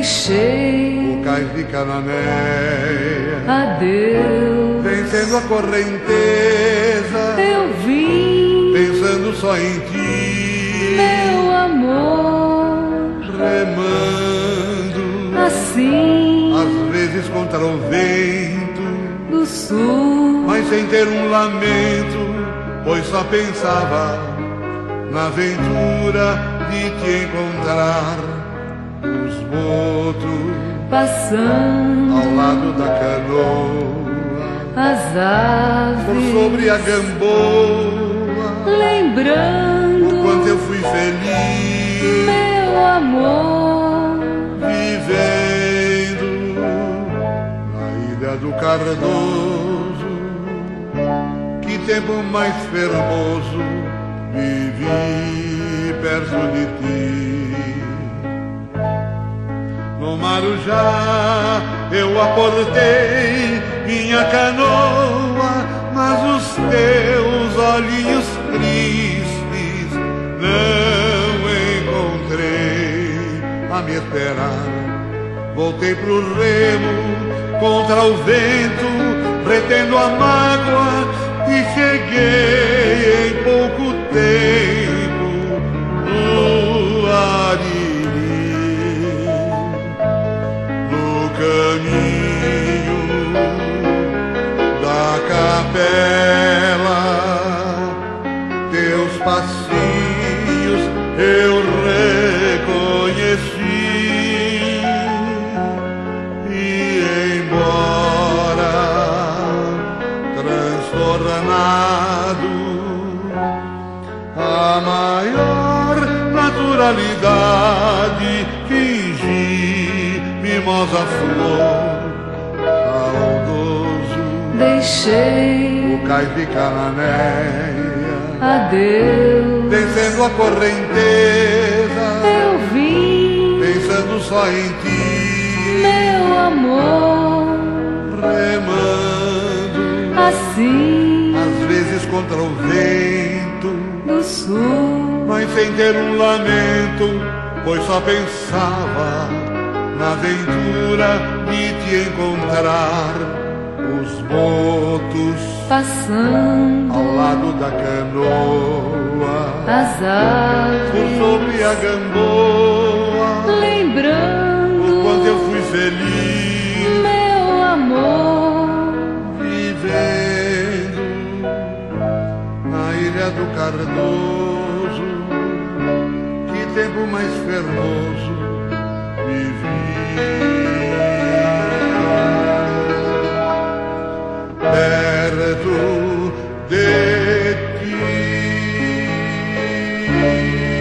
deixei o cais de Cananéia, adeus. vencendo a correnteza, Eu vim, pensando só em ti, meu amor, remando, assim às vezes contra o vento, do sul. mas sem ter um lamento, pois só pensava na aventura de te encontrar. Os botos Passando ao lado da canoa, as por aves, sobre a gamboa, lembrando o quanto eu fui feliz, meu amor. vivendo na ilha do Cardoso. Que tempo mais fermoso vivi perto de ti. No Marujá eu aportei minha canoa, mas os teus olhinhos tristes não encontrei a me esperar. Voltei pro remo contra o vento, retendo a mágoa e cheguei eu reconheci e embora transtornado a maior naturalidade fingi mimosa flor saudoso Deixei o cais de Cananéia adeus. Vencendo a correnteza, Eu vim, pensando só em ti, meu amor, remando, assim. às vezes contra o vento, do sul. mas sem ter um lamento, pois só pensava na aventura de te encontrar. Os botos Passando. ao lado da canoa, as por aves, sobre a gamboa, o lembrando quanto eu fui feliz. meu amor. vivendo na ilha do Cardoso. Que tempo mais fermoso vivi. Música